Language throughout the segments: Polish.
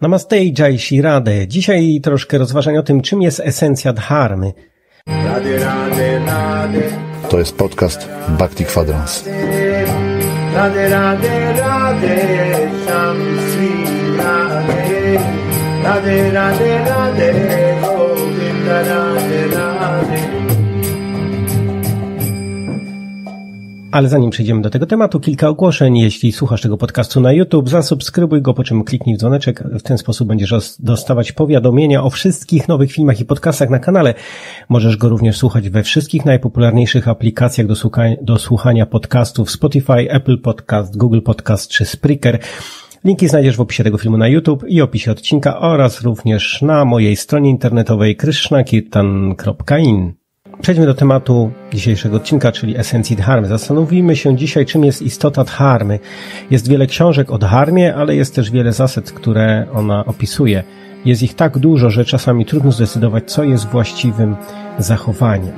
Namaste i Jai Shri Radhe. Dzisiaj troszkę rozważań o tym, czym jest esencja dharmy. To jest podcast Bhakti Quadrans. Radhe, radhe, radhe. Ale zanim przejdziemy do tego tematu, kilka ogłoszeń. Jeśli słuchasz tego podcastu na YouTube, zasubskrybuj go, po czym kliknij w dzwoneczek. W ten sposób będziesz dostawać powiadomienia o wszystkich nowych filmach i podcastach na kanale. Możesz go również słuchać we wszystkich najpopularniejszych aplikacjach do, słuchania, do słuchania podcastów Spotify, Apple Podcast, Google Podcast czy Spreaker. Linki znajdziesz w opisie tego filmu na YouTube i opisie odcinka oraz również na mojej stronie internetowej krishnakirtan.in. Przejdźmy do tematu dzisiejszego odcinka, czyli esencji dharmy. Zastanowimy się dzisiaj, czym jest istota dharmy. Jest wiele książek o dharmie, ale jest też wiele zasad, które ona opisuje. Jest ich tak dużo, że czasami trudno zdecydować, co jest właściwym zachowaniem.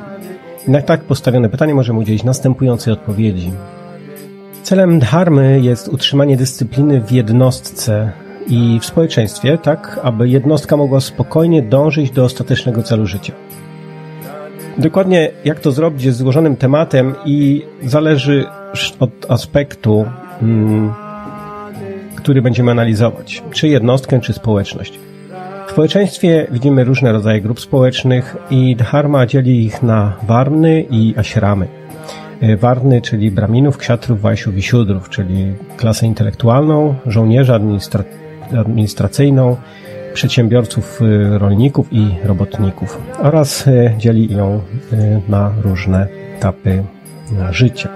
I na tak postawione pytanie możemy udzielić następującej odpowiedzi. Celem dharmy jest utrzymanie dyscypliny w jednostce i w społeczeństwie, tak aby jednostka mogła spokojnie dążyć do ostatecznego celu życia. Dokładnie jak to zrobić jest złożonym tematem i zależy od aspektu, mm, który będziemy analizować. Czy jednostkę, czy społeczność. W społeczeństwie widzimy różne rodzaje grup społecznych i dharma dzieli ich na warny i ashramy. Warny, czyli braminów, ksiatrów, wajsiów i siódrów, czyli klasę intelektualną, żołnierzy administra administracyjną, przedsiębiorców, y, rolników i robotników oraz y, dzieli ją y, na różne etapy życia.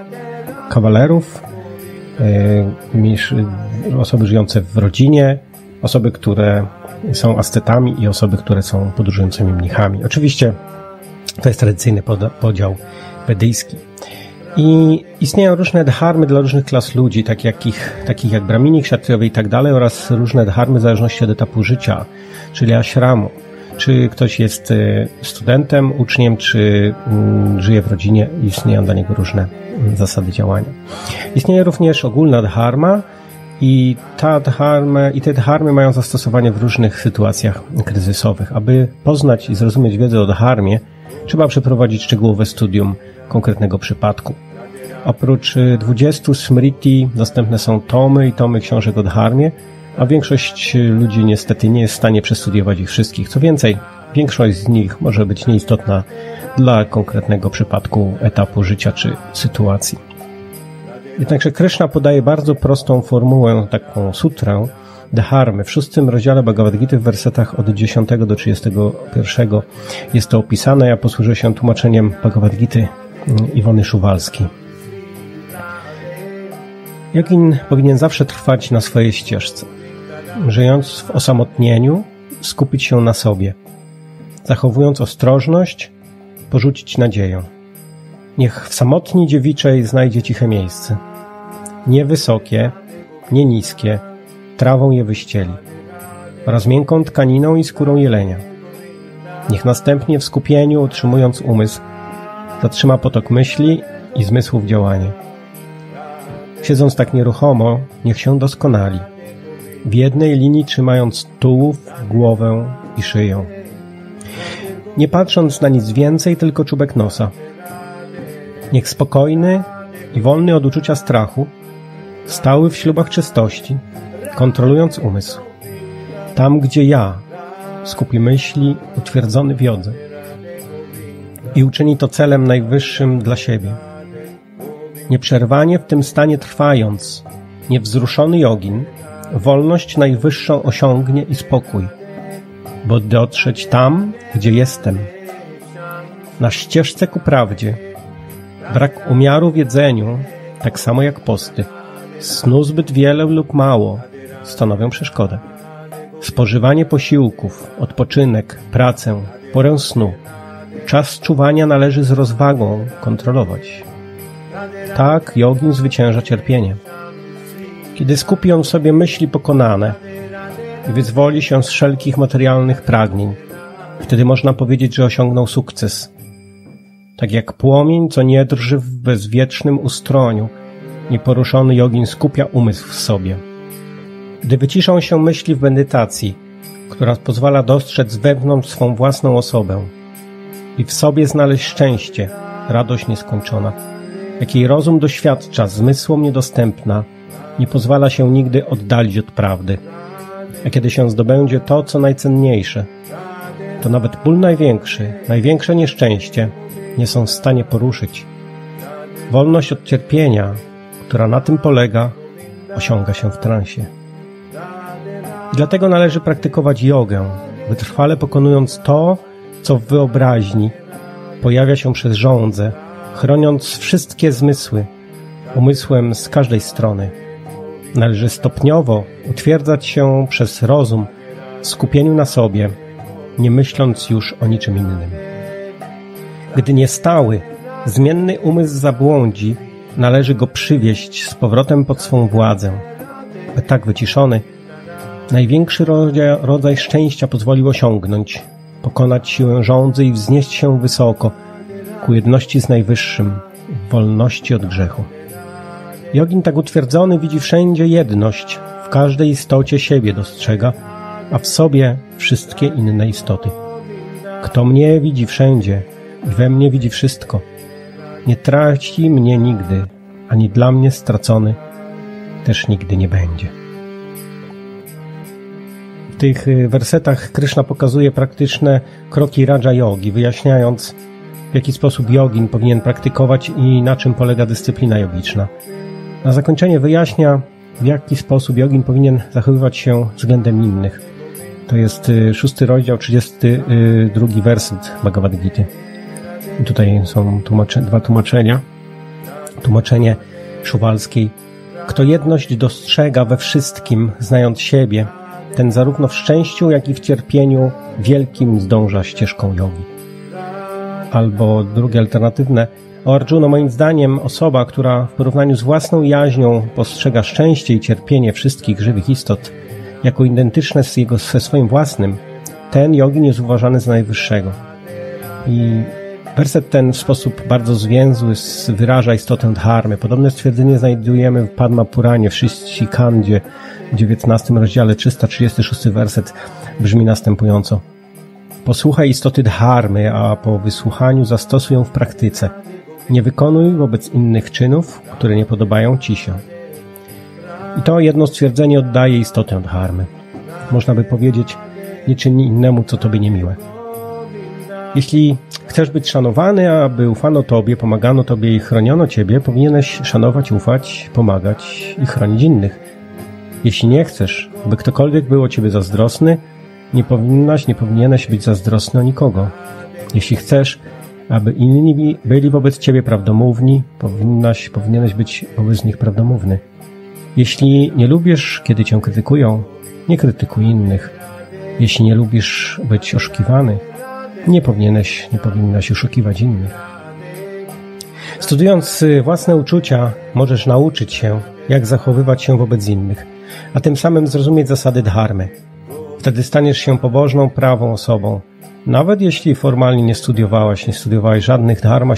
Kawalerów, osoby żyjące w rodzinie, osoby, które są ascetami i osoby, które są podróżującymi mnichami. Oczywiście to jest tradycyjny podział wedyjski. I istnieją różne dharmy dla różnych klas ludzi, tak jakich, takich jak bramini, kshatriyowie i tak dalej, oraz różne dharmy w zależności od etapu życia, czyli ashramu. Czy ktoś jest e, studentem, uczniem, czy mm, żyje w rodzinie, istnieją dla niego różne mm, zasady działania. Istnieje również ogólna dharma, i, ta dharma, I te dharmy mają zastosowanie w różnych sytuacjach kryzysowych. Aby poznać i zrozumieć wiedzę o dharmie, trzeba przeprowadzić szczegółowe studium konkretnego przypadku. Oprócz 20 y, smriti następne są tomy i tomy książek o dharmie, a większość ludzi niestety nie jest w stanie przestudiować ich wszystkich. Co więcej, większość z nich może być nieistotna dla konkretnego przypadku, etapu życia czy sytuacji. Jednakże Krishna podaje bardzo prostą formułę, taką sutrę, Dharmy. W szóstym rozdziale Bhagavad Gita w wersetach od 10 do 31 jest to opisane. Ja posłużę się tłumaczeniem Bhagavad Gita Iwony Szuwalskiej. Jogin powinien zawsze trwać na swojej ścieżce. Żyjąc w osamotnieniu, skupić się na sobie. Zachowując ostrożność, porzucić nadzieję. Niech w samotni dziewiczej znajdzie ciche miejsce. Nie wysokie, nie niskie, trawą je wyścieli oraz miękką tkaniną i skórą jelenia. Niech następnie w skupieniu, utrzymując umysł, zatrzyma potok myśli i zmysłów działanie Siedząc tak nieruchomo, niech się doskonali, w jednej linii trzymając tułów, głowę i szyję. Nie patrząc na nic więcej, tylko czubek nosa. Niech spokojny i wolny od uczucia strachu, stały w ślubach czystości, kontrolując umysł. Tam, gdzie ja skupi myśli utwierdzony w jodze i uczyni to celem najwyższym dla siebie – Nieprzerwanie w tym stanie trwając, niewzruszony jogin, wolność najwyższą osiągnie i spokój, bo dotrzeć tam, gdzie jestem. Na ścieżce ku prawdzie, brak umiaru w jedzeniu, tak samo jak posty, snu zbyt wiele lub mało, stanowią przeszkodę. Spożywanie posiłków, odpoczynek, pracę, porę snu, czas czuwania należy z rozwagą kontrolować. Tak jogin zwycięża cierpienie. Kiedy skupi on w sobie myśli pokonane i wyzwoli się z wszelkich materialnych pragnień, wtedy można powiedzieć, że osiągnął sukces. Tak jak płomień, co nie drży w bezwiecznym ustroniu, nieporuszony jogin skupia umysł w sobie. Gdy wyciszą się myśli w medytacji, która pozwala dostrzec wewnątrz swą własną osobę i w sobie znaleźć szczęście, radość nieskończona, jakiej rozum doświadcza, zmysłom niedostępna, nie pozwala się nigdy oddalić od prawdy. A kiedy się zdobędzie to, co najcenniejsze, to nawet ból największy, największe nieszczęście nie są w stanie poruszyć. Wolność od cierpienia, która na tym polega, osiąga się w transie. Dlatego należy praktykować jogę, wytrwale pokonując to, co w wyobraźni pojawia się przez żądzę, chroniąc wszystkie zmysły, umysłem z każdej strony. Należy stopniowo utwierdzać się przez rozum w skupieniu na sobie, nie myśląc już o niczym innym. Gdy niestały, zmienny umysł zabłądzi, należy go przywieść z powrotem pod swą władzę. By tak wyciszony, największy rodzaj, szczęścia pozwolił osiągnąć, pokonać siłę żądzy i wznieść się wysoko, ku jedności z Najwyższym, wolności od grzechu. Jogin tak utwierdzony widzi wszędzie jedność, w każdej istocie siebie dostrzega, a w sobie wszystkie inne istoty. Kto mnie widzi wszędzie i we mnie widzi wszystko, nie traci mnie nigdy, ani dla mnie stracony też nigdy nie będzie. W tych y, wersetach Kryszna pokazuje praktyczne kroki Raja Yogi, wyjaśniając, jaki sposób jogin powinien praktykować i na czym polega dyscyplina jogiczna. Na zakończenie wyjaśnia, w jaki sposób jogin powinien zachowywać się względem innych. To jest y, szósty rozdział, 32 y, werset Bhagavad Gita. Tutaj są tłumacze, dwa tłumaczenia. Tłumaczenie Szuwalskiej. Kto jedność dostrzega we wszystkim, znając siebie, ten zarówno w szczęściu, jak i w cierpieniu wielkim zdąża ścieżką jogi. Albo drugie alternatywne. O Arjuna moim zdaniem osoba, która w porównaniu z własną jaźnią postrzega szczęście i cierpienie wszystkich żywych istot jako identyczne z jego, ze swoim własnym, ten jogin jest uważany za najwyższego. I werset ten w sposób bardzo zwięzły wyraża istotę dharmy. Podobne stwierdzenie znajdujemy w Padma Puranie w Kandzie w 19 rozdziale 336 werset brzmi następująco. Posłuchaj istoty dharmy, a po wysłuchaniu zastosuj ją w praktyce. Nie wykonuj wobec innych czynów, które nie podobają ci się. I to jedno stwierdzenie oddaje istotę dharmy. Można by powiedzieć, nie czyni innemu, co tobie niemiłe. Jeśli chcesz być szanowany, aby ufano tobie, pomagano tobie i chroniono ciebie, powinieneś szanować, ufać, pomagać i chronić innych. Jeśli nie chcesz, by ktokolwiek był o ciebie zazdrosny, nie powinnaś, nie powinieneś być zazdrosny o nikogo. Jeśli chcesz, aby inni byli wobec ciebie prawdomówni, powinnaś, powinieneś być wobec nich prawdomówny. Jeśli nie lubisz, kiedy cię krytykują, nie krytykuj innych. Jeśli nie lubisz być oszukiwany, nie powinieneś, nie powinnaś oszukiwać innych. Studiując własne uczucia, możesz nauczyć się, jak zachowywać się wobec innych, a tym samym zrozumieć zasady dharmy. Wtedy staniesz się pobożną, prawą osobą, nawet jeśli formalnie nie studiowałaś, nie studiowałeś żadnych dharma,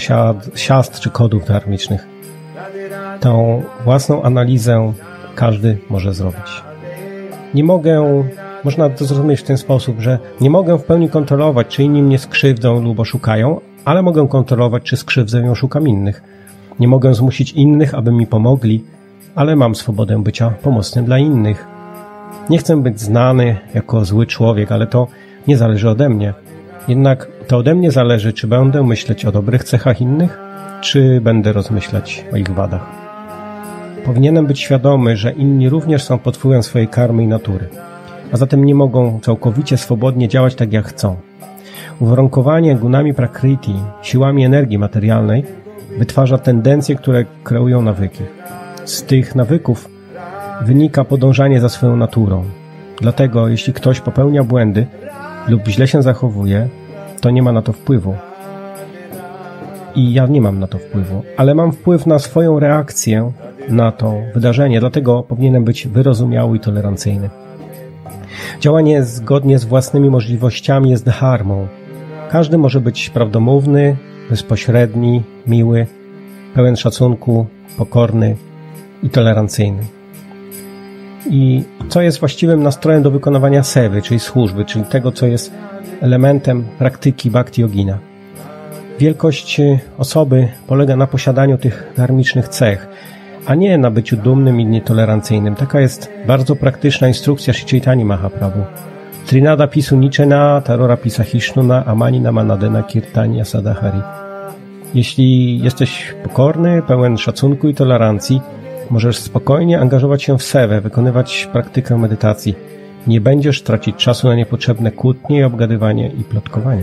siast czy kodów dharmicznych. Tą własną analizę każdy może zrobić. Nie mogę, można to zrozumieć w ten sposób, że nie mogę w pełni kontrolować, czy inni mnie skrzywdzą lub oszukają, ale mogę kontrolować, czy skrzywdzę i oszukam innych. Nie mogę zmusić innych, aby mi pomogli, ale mam swobodę bycia pomocnym dla innych. Nie chcę być znany jako zły człowiek, ale to nie zależy ode mnie. Jednak to ode mnie zależy, czy będę myśleć o dobrych cechach innych, czy będę rozmyślać o ich wadach. Powinienem być świadomy, że inni również są pod wpływem swojej karmy i natury, a zatem nie mogą całkowicie swobodnie działać tak jak chcą. Uwarunkowanie gunami prakriti, siłami energii materialnej, wytwarza tendencje, które kreują nawyki. Z tych nawyków wynika podążanie za swoją naturą. Dlatego, jeśli ktoś popełnia błędy lub źle się zachowuje, to nie ma na to wpływu. I ja nie mam na to wpływu, ale mam wpływ na swoją reakcję na to wydarzenie, dlatego powinienem być wyrozumiały i tolerancyjny. Działanie zgodnie z własnymi możliwościami jest dharmą. Każdy może być prawdomówny, bezpośredni, miły, pełen szacunku, pokorny i tolerancyjny. I co jest właściwym nastrojem do wykonywania sewy, czyli służby, czyli tego, co jest elementem praktyki bhakti yogina. Wielkość osoby polega na posiadaniu tych dharmicznych cech, a nie na byciu dumnym i nietolerancyjnym. Taka jest bardzo praktyczna instrukcja Sri Chaitanya Mahaprabhu. Trinada pisu niczena, tarora pisa hishnuna, amani namanadena kirtania sadahari. Jeśli jesteś pokorny, pełen szacunku i tolerancji, możesz spokojnie angażować się w sewę, wykonywać praktykę medytacji. Nie będziesz tracić czasu na niepotrzebne kłótnie, obgadywanie i plotkowanie.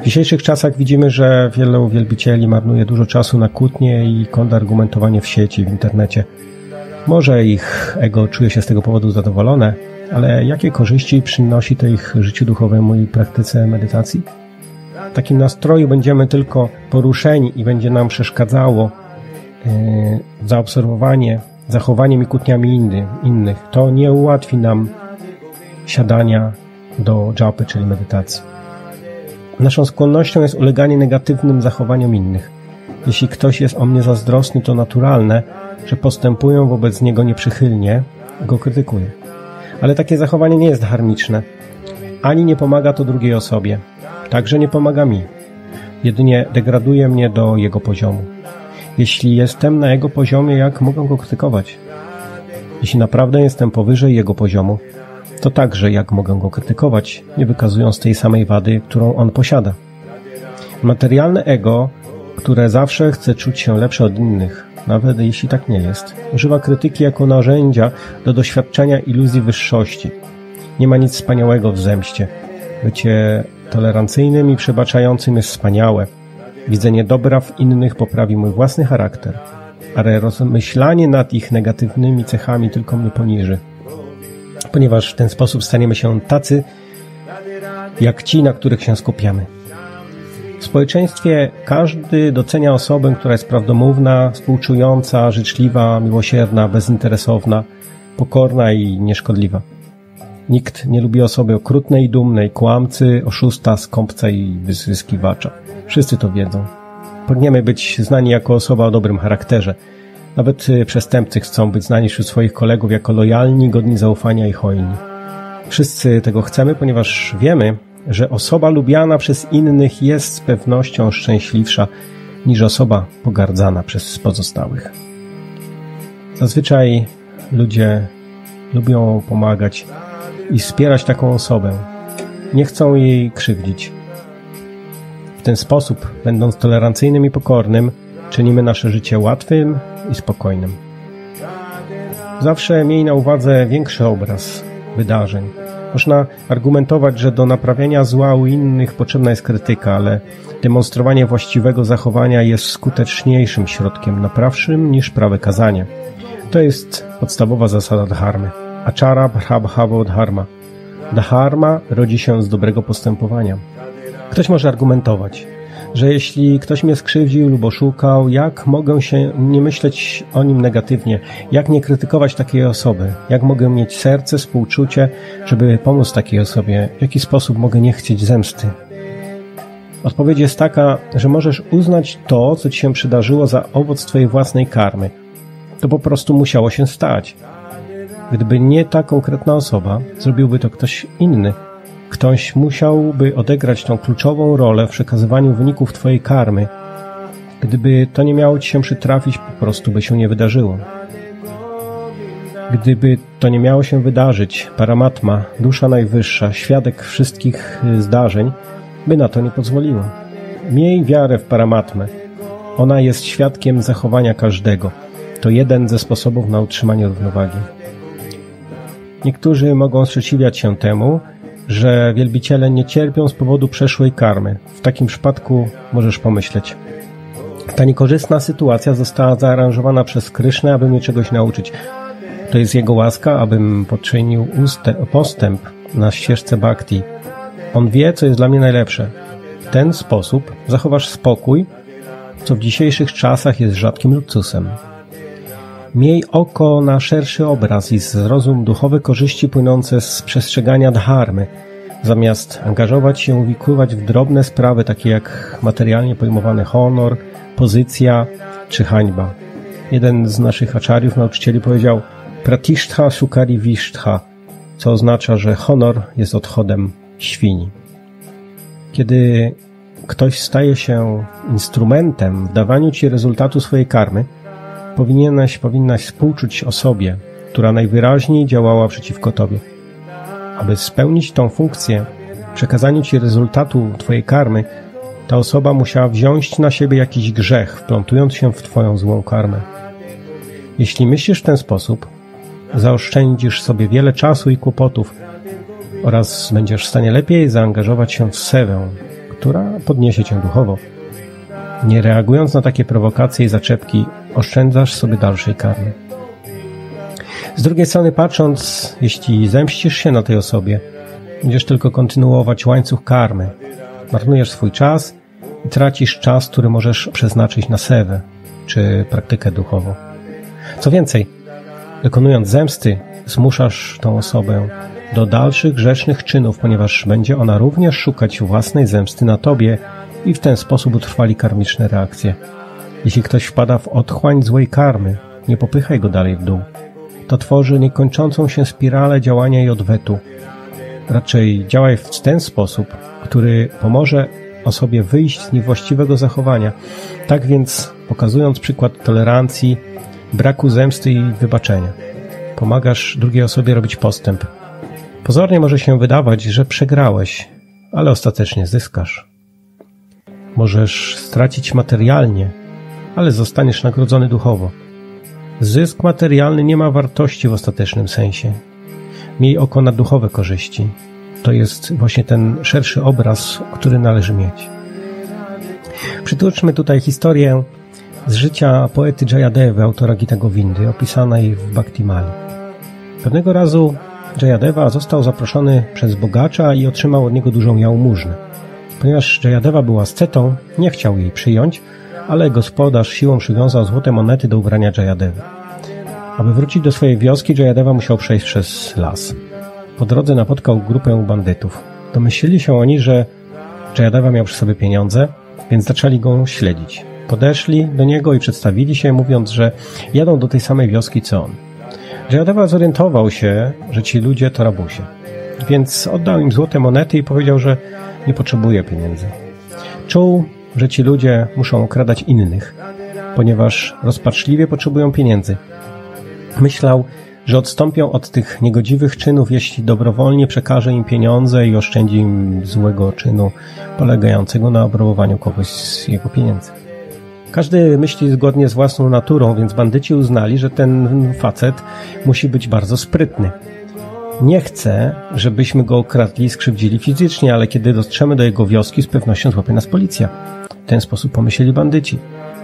W dzisiejszych czasach widzimy, że wielu wielbicieli marnuje dużo czasu na kłótnie i kontrargumentowanie w sieci, w internecie. Może ich ego czuje się z tego powodu zadowolone, ale jakie korzyści przynosi to ich życiu duchowemu i praktyce medytacji? W takim nastroju będziemy tylko poruszeni i będzie nam przeszkadzało zaobserwowanie zachowaniem i kłótniami inny, innych. To nie ułatwi nam siadania do dżapy, czyli medytacji. Naszą skłonnością jest uleganie negatywnym zachowaniom innych. Jeśli ktoś jest o mnie zazdrosny, to naturalne, że postępują wobec niego nieprzychylnie, go krytykuje. Ale takie zachowanie nie jest harmiczne. Ani nie pomaga to drugiej osobie. Także nie pomaga mi. Jedynie degraduje mnie do jego poziomu. Jeśli jestem na jego poziomie, jak mogę go krytykować? Jeśli naprawdę jestem powyżej jego poziomu, to także jak mogę go krytykować, nie wykazując tej samej wady, którą on posiada. Materialne ego, które zawsze chce czuć się lepsze od innych, nawet jeśli tak nie jest, używa krytyki jako narzędzia do doświadczenia iluzji wyższości. Nie ma nic wspaniałego w zemście. Bycie tolerancyjnym i przebaczającym jest wspaniałe. Widzenie dobra w innych poprawi mój własny charakter, ale rozmyślanie nad ich negatywnymi cechami tylko mnie poniży ponieważ w ten sposób staniemy się tacy, jak ci, na których się skupiamy. W społeczeństwie każdy docenia osobę, która jest prawdomówna, współczująca, życzliwa, miłosierna, bezinteresowna, pokorna i nieszkodliwa. Nikt nie lubi osoby okrutnej, dumnej, kłamcy, oszusta, skąpca i wyzyskiwacza. Wszyscy to wiedzą. Pragniemy być znani jako osoba o dobrym charakterze, nawet y, przestępcy chcą być znani wśród swoich kolegów jako lojalni, godni zaufania i hojni. Wszyscy tego chcemy, ponieważ wiemy, że osoba lubiana przez innych jest z pewnością szczęśliwsza niż osoba pogardzana przez pozostałych. Zazwyczaj ludzie lubią pomagać i wspierać taką osobę. Nie chcą jej krzywdzić. Ten sposób, będąc tolerancyjnym i pokornym, czynimy nasze życie łatwym i spokojnym. Zawsze miej na uwadze większy obraz wydarzeń. Można argumentować, że do naprawiania zła u innych potrzebna jest krytyka, ale demonstrowanie właściwego zachowania jest skuteczniejszym środkiem naprawczym niż prawe kazanie. To jest podstawowa zasada dharmy. Achara bhava dharma. Dharma rodzi się z dobrego postępowania. Ktoś może argumentować, że jeśli ktoś mnie skrzywdził lub oszukał, jak mogę się nie myśleć o nim negatywnie, jak nie krytykować takiej osoby, jak mogę mieć serce, współczucie, żeby pomóc takiej osobie, w jaki sposób mogę nie chcieć zemsty. Odpowiedź jest taka, że możesz uznać to, co ci się przydarzyło za owoc twojej własnej karmy. To po prostu musiało się stać. Gdyby nie ta konkretna osoba, zrobiłby to ktoś inny, Ktoś musiałby odegrać tą kluczową rolę w przekazywaniu wyników Twojej karmy. Gdyby to nie miało Ci się przytrafić, po prostu by się nie wydarzyło. Gdyby to nie miało się wydarzyć, Paramatma, dusza najwyższa, świadek wszystkich zdarzeń, by na to nie pozwoliło. Miej wiarę w Paramatmę. Ona jest świadkiem zachowania każdego. To jeden ze sposobów na utrzymanie równowagi. Niektórzy mogą sprzeciwiać się temu, że wielbiciele nie cierpią z powodu przeszłej karmy. W takim przypadku możesz pomyśleć. Ta niekorzystna sytuacja została zaaranżowana przez Krysznę, aby mnie czegoś nauczyć. To jest jego łaska, abym poczynił postęp na ścieżce bhakti. On wie, co jest dla mnie najlepsze. W ten sposób zachowasz spokój, co w dzisiejszych czasach jest rzadkim luksusem. Miej oko na szerszy obraz i zrozum duchowe korzyści płynące z przestrzegania dharmy, zamiast angażować się, uwikływać w drobne sprawy takie jak materialnie pojmowany honor, pozycja czy hańba. Jeden z naszych aczariów, nauczycieli powiedział, pratishtha sukari vishtha, co oznacza, że honor jest odchodem świni. Kiedy ktoś staje się instrumentem w dawaniu ci rezultatu swojej karmy, powinieneś, powinnaś współczuć osobie, która najwyraźniej działała przeciwko tobie. Aby spełnić tą funkcję, przekazaniu ci rezultatu twojej karmy, ta osoba musiała wziąć na siebie jakiś grzech, wplątując się w twoją złą karmę. Jeśli myślisz w ten sposób, zaoszczędzisz sobie wiele czasu i kłopotów oraz będziesz w stanie lepiej zaangażować się w sewę, która podniesie cię duchowo. Nie reagując na takie prowokacje i zaczepki, oszczędzasz sobie dalszej karmy. Z drugiej strony patrząc, jeśli zemścisz się na tej osobie, będziesz tylko kontynuować łańcuch karmy. Marnujesz swój czas i tracisz czas, który możesz przeznaczyć na sewę czy praktykę duchową. Co więcej, dokonując zemsty, zmuszasz tą osobę do dalszych grzesznych czynów, ponieważ będzie ona również szukać własnej zemsty na tobie i w ten sposób utrwali karmiczne reakcje. Jeśli ktoś wpada w otchłań złej karmy, nie popychaj go dalej w dół. To tworzy niekończącą się spiralę działania i odwetu. Raczej działaj w ten sposób, który pomoże osobie wyjść z niewłaściwego zachowania. Tak więc, pokazując przykład tolerancji, braku zemsty i wybaczenia, pomagasz drugiej osobie robić postęp. Pozornie może się wydawać, że przegrałeś, ale ostatecznie zyskasz. Możesz stracić materialnie, ale zostaniesz nagrodzony duchowo. Zysk materialny nie ma wartości w ostatecznym sensie. Miej oko na duchowe korzyści. To jest właśnie ten szerszy obraz, który należy mieć. Przytoczmy tutaj historię z życia poety Jayadevy, autora Gita Govindy, opisanej w Bhaktimali. Pewnego razu Jayadeva został zaproszony przez bogacza i otrzymał od niego dużą jałmużnę. Ponieważ Jayadeva była ascetą, nie chciał jej przyjąć, ale gospodarz siłą przywiązał złote monety do ubrania Jayadevy. Aby wrócić do swojej wioski, Jayadeva musiał przejść przez las. Po drodze napotkał grupę bandytów. Domyślili się oni, że Jayadeva miał przy sobie pieniądze, więc zaczęli go śledzić. Podeszli do niego i przedstawili się, mówiąc, że jadą do tej samej wioski co on. Jayadeva zorientował się, że ci ludzie to rabusie, więc oddał im złote monety i powiedział, że nie potrzebuje pieniędzy. Czuł, że ci ludzie muszą okradać innych, ponieważ rozpaczliwie potrzebują pieniędzy. Myślał, że odstąpią od tych niegodziwych czynów, jeśli dobrowolnie przekaże im pieniądze i oszczędzi im złego czynu polegającego na obrabowaniu kogoś z jego pieniędzy. Każdy myśli zgodnie z własną naturą, więc bandyci uznali, że ten facet musi być bardzo sprytny. Nie chcę, żebyśmy go okradli i skrzywdzili fizycznie, ale kiedy dotrzemy do jego wioski, z pewnością złapie nas policja. W ten sposób pomyśleli bandyci,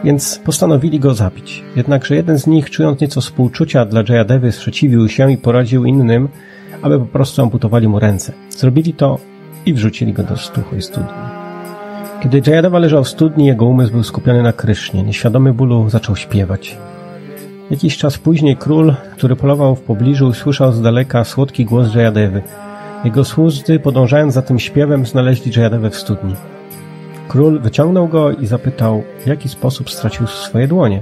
więc postanowili go zabić. Jednakże jeden z nich, czując nieco współczucia dla Jayadevy, sprzeciwił się i poradził innym, aby po prostu amputowali mu ręce. Zrobili to i wrzucili go do stuchłej studni. Kiedy Jayadeva leżał w studni, jego umysł był skupiony na Krysznie. Nieświadomy bólu zaczął śpiewać. Jakiś czas później król, który polował w pobliżu, usłyszał z daleka słodki głos Jayadevy. Jego słudzy, podążając za tym śpiewem, znaleźli Jayadevę w studni. Król wyciągnął go i zapytał, w jaki sposób stracił swoje dłonie.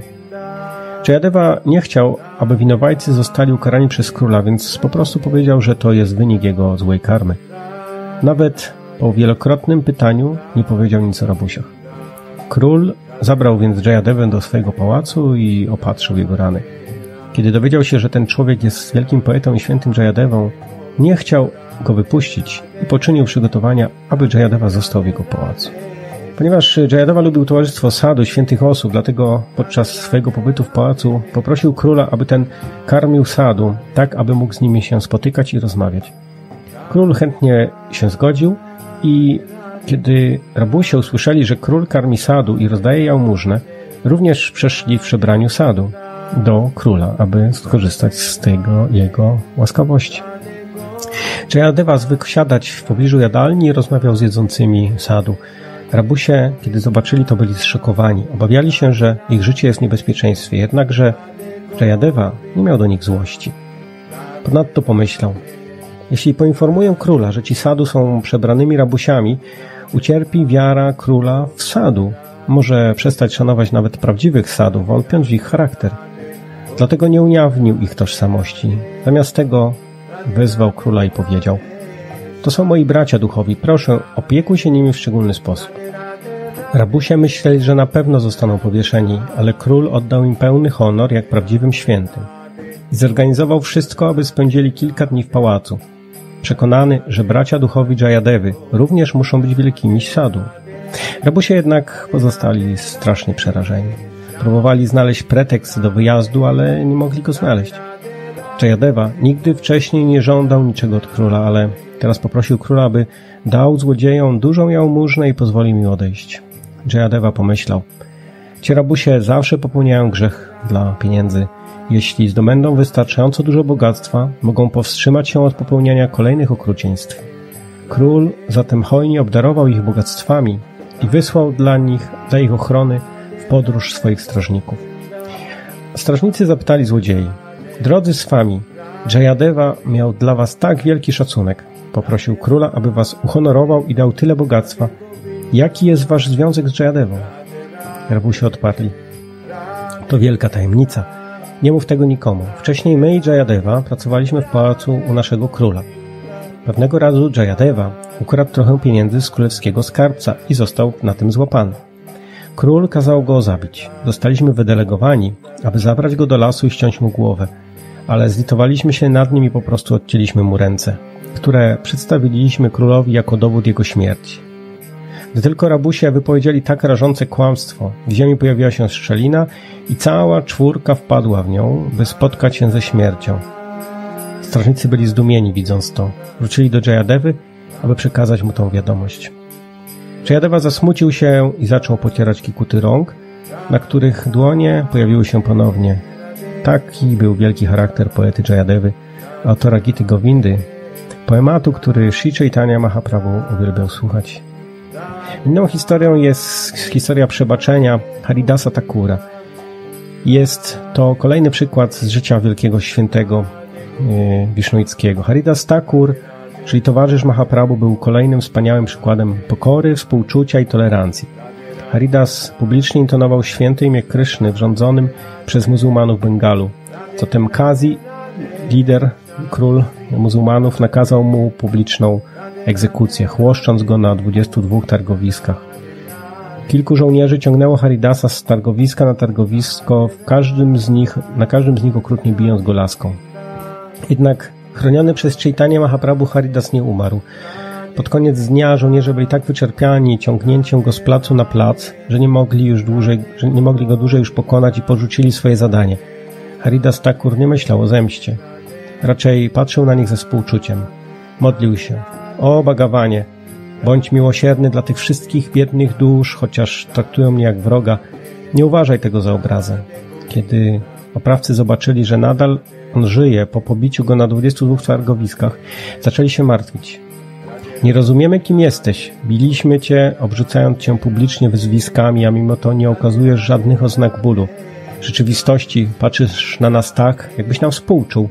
Jayadeva nie chciał, aby winowajcy zostali ukarani przez króla, więc po prostu powiedział, że to jest wynik jego złej karmy. Nawet po wielokrotnym pytaniu nie powiedział nic o rabusiach. Król zabrał więc Jayadevę do swojego pałacu i opatrzył jego rany. Kiedy dowiedział się, że ten człowiek jest wielkim poetą i świętym Jayadewą, nie chciał go wypuścić i poczynił przygotowania, aby Jayadeva został w jego pałacu. Ponieważ Jayadeva lubił towarzystwo sadu, świętych osób, dlatego podczas swojego pobytu w pałacu poprosił króla, aby ten karmił sadu, tak aby mógł z nimi się spotykać i rozmawiać. Król chętnie się zgodził i kiedy rabusie usłyszeli, że król karmi sadu i rozdaje jałmużnę, również przeszli w przebraniu sadu do króla, aby skorzystać z tego jego łaskawości. Jayadeva zwykł siadać w pobliżu jadalni i rozmawiał z jedzącymi sadu. Rabusie, kiedy zobaczyli to, byli zszokowani. Obawiali się, że ich życie jest w niebezpieczeństwie, jednakże Jayadeva nie miał do nich złości. Ponadto pomyślał, jeśli poinformuję króla, że ci sadu są przebranymi rabusiami, ucierpi wiara króla w sadu. Może przestać szanować nawet prawdziwych sadów, wątpiąc w ich charakter. Dlatego nie ujawnił ich tożsamości. Zamiast tego wezwał króla i powiedział: To są moi bracia duchowi, proszę, opiekuj się nimi w szczególny sposób. Rabusie myśleli, że na pewno zostaną powieszeni, ale król oddał im pełny honor jak prawdziwym świętym i zorganizował wszystko, aby spędzili kilka dni w pałacu. Przekonany, że bracia duchowi Jayadewy również muszą być wielkimi sadu. Rabusie jednak pozostali strasznie przerażeni. Próbowali znaleźć pretekst do wyjazdu, ale nie mogli go znaleźć. Jayadewa nigdy wcześniej nie żądał niczego od króla, ale teraz poprosił króla, aby dał złodziejom dużą jałmużnę i pozwolił mi odejść. Jayadeva pomyślał. Ci rabusie zawsze popełniają grzech dla pieniędzy. Jeśli zdobędą wystarczająco dużo bogactwa, mogą powstrzymać się od popełniania kolejnych okrucieństw. Król zatem hojnie obdarował ich bogactwami i wysłał dla nich, dla ich ochrony w podróż swoich strażników. Strażnicy zapytali złodziei, Drodzy swami, Jayadeva miał dla was tak wielki szacunek. Poprosił króla, aby was uhonorował i dał tyle bogactwa. Jaki jest wasz związek z Jayadevą? Rabusi odparli. To wielka tajemnica. Nie mów tego nikomu. Wcześniej my i Jayadeva pracowaliśmy w pałacu u naszego króla. Pewnego razu Jayadeva ukradł trochę pieniędzy z królewskiego skarbca i został na tym złapany. Król kazał go zabić. Zostaliśmy wydelegowani, aby zabrać go do lasu i ściąć mu głowę, ale zlitowaliśmy się nad nim i po prostu odcięliśmy mu ręce, które przedstawiliśmy królowi jako dowód jego śmierci. Gdy tylko rabusie wypowiedzieli tak rażące kłamstwo, w ziemi pojawiła się szczelina i cała czwórka wpadła w nią, by spotkać się ze śmiercią. Strażnicy byli zdumieni widząc to. Wrócili do Jayadewy, aby przekazać mu tą wiadomość. Jayadewa zasmucił się i zaczął pocierać kikuty rąk, na których dłonie pojawiły się ponownie. Taki był wielki charakter poety Jayadewy, autora Gity Govindy, poematu, który Sri Chaitanya Mahaprabhu uwielbiał słuchać. Inną historią jest historia przebaczenia Haridasa Takura. Jest to kolejny przykład z życia wielkiego świętego e, Wisznuickiego. Haridas Takur, czyli towarzysz Mahaprabhu, był kolejnym wspaniałym przykładem pokory, współczucia i tolerancji. Haridas publicznie intonował święte imię Kryszny w rządzonym przez muzułmanów Bengalu. Zatem Kazi, lider, król muzułmanów, nakazał mu publiczną egzekucję, chłoszcząc go na 22 targowiskach. Kilku żołnierzy ciągnęło Haridasa z targowiska na targowisko, w każdym z nich, na każdym z nich okrutnie bijąc go laską. Jednak chroniony przez Chaitanya Mahaprabhu Haridas nie umarł. Pod koniec dnia żołnierze byli tak wyczerpiani ciągnięciem go z placu na plac, że nie mogli już dłużej, że nie mogli go dłużej już pokonać i porzucili swoje zadanie. Haridas Takur nie myślał o zemście. Raczej patrzył na nich ze współczuciem. Modlił się. O Bagawanie, bądź miłosierny dla tych wszystkich biednych dusz, chociaż traktują mnie jak wroga. Nie uważaj tego za obrazę. Kiedy oprawcy zobaczyli, że nadal on żyje po pobiciu go na 22 targowiskach, zaczęli się martwić. Nie rozumiemy, kim jesteś. Biliśmy cię, obrzucając cię publicznie wyzwiskami, a mimo to nie okazujesz żadnych oznak bólu. W rzeczywistości patrzysz na nas tak, jakbyś nam współczuł.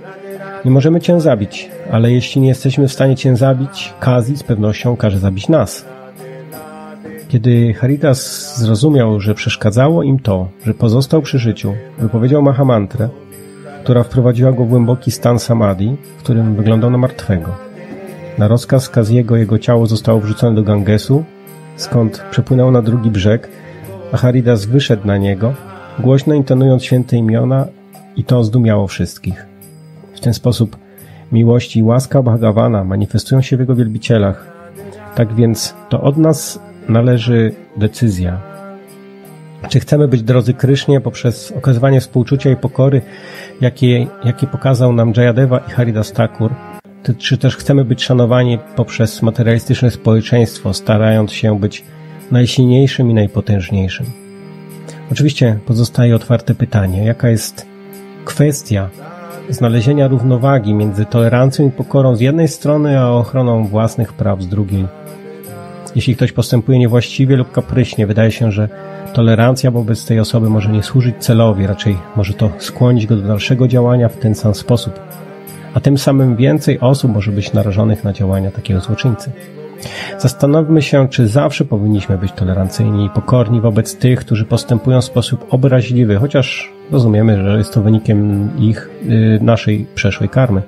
Nie możemy cię zabić, ale jeśli nie jesteśmy w stanie cię zabić, Kazi z pewnością każe zabić nas. Kiedy Haridas zrozumiał, że przeszkadzało im to, że pozostał przy życiu, wypowiedział Mahamantrę, która wprowadziła go w głęboki stan samadhi, w którym wyglądał na martwego. Na rozkaz Kaziego jego ciało zostało wrzucone do Gangesu, skąd przepłynął na drugi brzeg, a Haridas wyszedł na niego, głośno intonując święte imiona i to zdumiało wszystkich. W ten sposób miłość i łaska Bhagawana manifestują się w jego wielbicielach. Tak więc to od nas należy decyzja. Czy chcemy być drodzy Krysznie poprzez okazywanie współczucia i pokory, jakie, jakie pokazał nam Jayadeva i Haridas Thakur, czy też chcemy być szanowani poprzez materialistyczne społeczeństwo, starając się być najsilniejszym i najpotężniejszym? Oczywiście pozostaje otwarte pytanie, jaka jest kwestia znalezienia równowagi między tolerancją i pokorą z jednej strony, a ochroną własnych praw z drugiej. Jeśli ktoś postępuje niewłaściwie lub kapryśnie, wydaje się, że tolerancja wobec tej osoby może nie służyć celowi, raczej może to skłonić go do dalszego działania w ten sam sposób. A tym samym więcej osób może być narażonych na działania takiego złoczyńcy. Zastanówmy się, czy zawsze powinniśmy być tolerancyjni i pokorni wobec tych, którzy postępują w sposób obraźliwy, chociaż rozumiemy, że jest to wynikiem ich, y, naszej przeszłej karmy.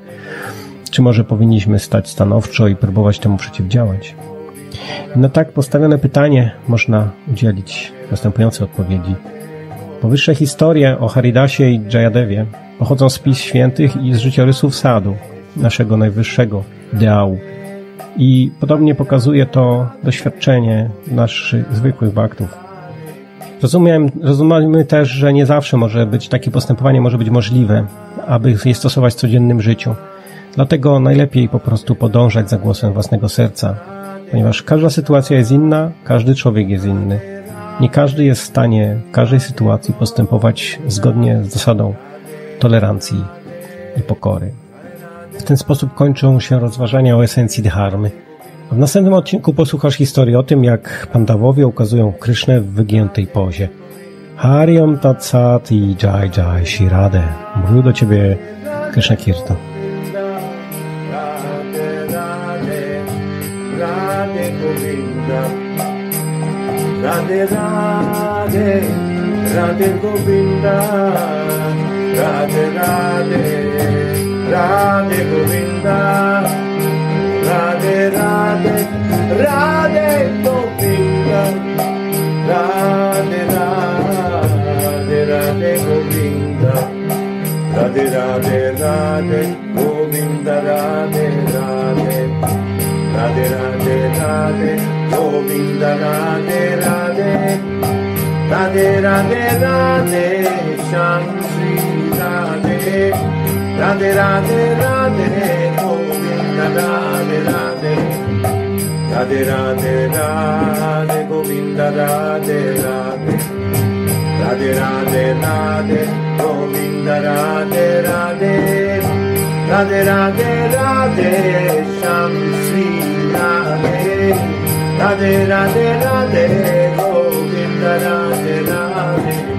Czy może powinniśmy stać stanowczo i próbować temu przeciwdziałać? Na tak postawione pytanie można udzielić następujące odpowiedzi. Powyższe historie o Haridasie i Jayadewie pochodzą z pism świętych i z życiorysów sadu, naszego najwyższego ideału. I podobnie pokazuje to doświadczenie naszych zwykłych baktów. Rozumiem, rozumiemy też, że nie zawsze może być takie postępowanie może być możliwe, aby je stosować w codziennym życiu. Dlatego najlepiej po prostu podążać za głosem własnego serca, ponieważ każda sytuacja jest inna, każdy człowiek jest inny. Nie każdy jest w stanie w każdej sytuacji postępować zgodnie z zasadą tolerancji i pokory. W ten sposób kończą się rozważania o esencji dharmy. W następnym odcinku posłuchasz historii o tym, jak pandawowie ukazują Krysznę w wygiętej pozie. Hariom Tatsat i Jai Jai Shirade. Mówił do ciebie Krishna Kirtan. Radhe Radhe Radhe Govinda Radhe Radhe Radhe Govinda Radhe Radhe Radhe Govinda Radhe Radhe Radhe Govinda Radhe Radhe Radhe Govinda Radhe Radhe Radhe Radhe Radhe Govinda Radhe Radhe Radhe Radhe Radhe Sham Shri Radhe Radhe Radhe Radhe Govinda Radhe Radhe Radhe Radhe Radhe Govinda Radhe Radhe Radhe Radhe Radhe Govinda Radhe Radhe Radhe Radhe Radhe Sham Shri Radhe Radhe Radhe Radhe Govinda Radhe Radhe